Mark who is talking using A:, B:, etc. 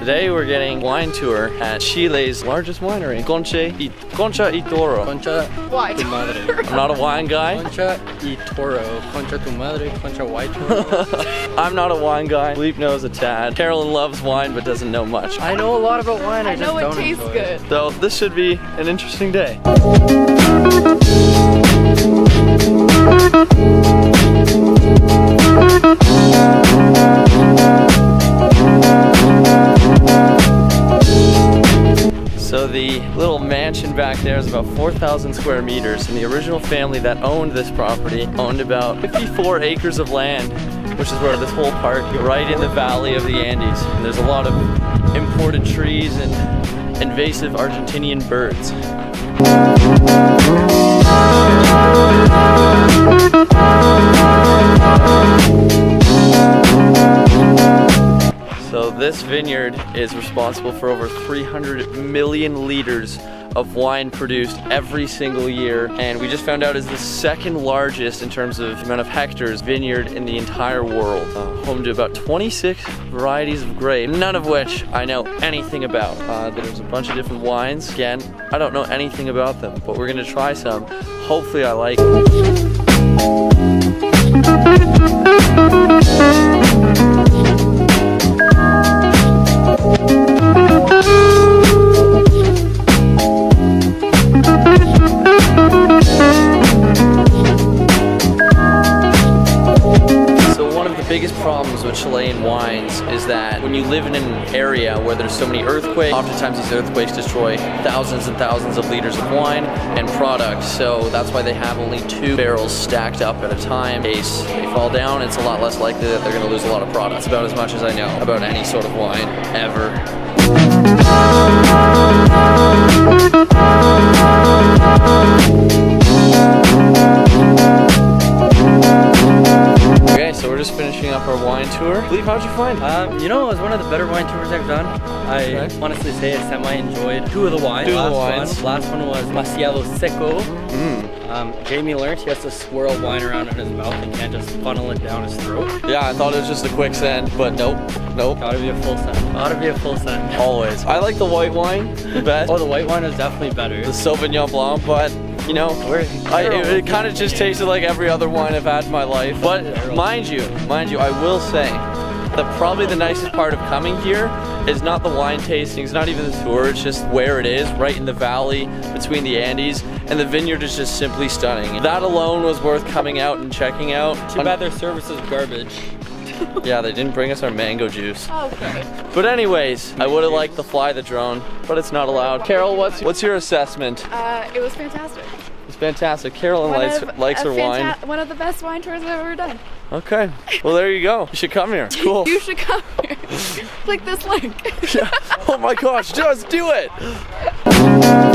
A: Today we're getting wine tour at Chile's largest winery, Concha y, Concha y Toro.
B: Concha
C: Why?
B: tu madre.
A: I'm not a wine guy.
B: Concha y toro. Concha tu madre. Concha white toro.
A: I'm not a wine guy. Philippe knows a tad. Carolyn loves wine but doesn't know much.
B: I know a lot about wine. I,
C: I know
B: just
C: it
B: don't
C: tastes
B: enjoy
C: good.
A: So this should be an interesting day. Mansion back there is about 4,000 square meters and the original family that owned this property owned about 54 acres of land which is where this whole park is right in the valley of the Andes. And there's a lot of imported trees and invasive Argentinian birds. This vineyard is responsible for over 300 million liters of wine produced every single year and we just found out is the second largest in terms of amount of hectares vineyard in the entire world. Uh, home to about 26 varieties of grape none of which I know anything about. Uh, there's a bunch of different wines. Again I don't know anything about them but we're gonna try some. Hopefully I like with Chilean wines is that when you live in an area where there's so many earthquakes, oftentimes these earthquakes destroy thousands and thousands of liters of wine and products. So that's why they have only two barrels stacked up at a time. In case they fall down, it's a lot less likely that they're gonna lose a lot of products. About as much as I know about any sort of wine ever. How'd you find it?
B: Um, you know, it was one of the better wine tours I've done. I
A: Okay.
B: honestly say I semi-enjoyed two of the wines.
A: Two of the
B: Last
A: wines.
B: One, last one was Maciado Seco.
A: Mm.
B: Um, Jamie learned he has to swirl wine around in his mouth and can't just funnel it down his throat.
A: Yeah, I thought it was just a quicksand, but nope, nope.
B: Gotta be a full set. Gotta be a full set.
A: Always. I like the white wine the best.
B: Oh, the white wine is definitely better.
A: the Sauvignon Blanc, but you know,
B: Where-
A: I, it, it kind of just tasted like every other wine I've had in my life. But mind you, mind you, I will say that probably the nicest part of coming here is not the wine tastings, not even the tour, it's just where it is, right in the valley between the Andes, and the vineyard is just simply stunning. That alone was worth coming out and checking out.
B: Too bad their service is garbage.
A: Yeah, they didn't bring us our mango juice.
C: Okay.
A: But anyways, I would have liked to fly the drone, but it's not allowed. Carol, what's what's your assessment?
C: Uh, it was fantastic.
A: It's fantastic. Carolyn
C: One
A: likes
C: of-
A: likes her wine.
C: One of the best wine tours I've ever done.
A: Okay. Well, there you go. You should come here. Cool.
C: You should come here. Click this link.
A: oh my gosh, just do it.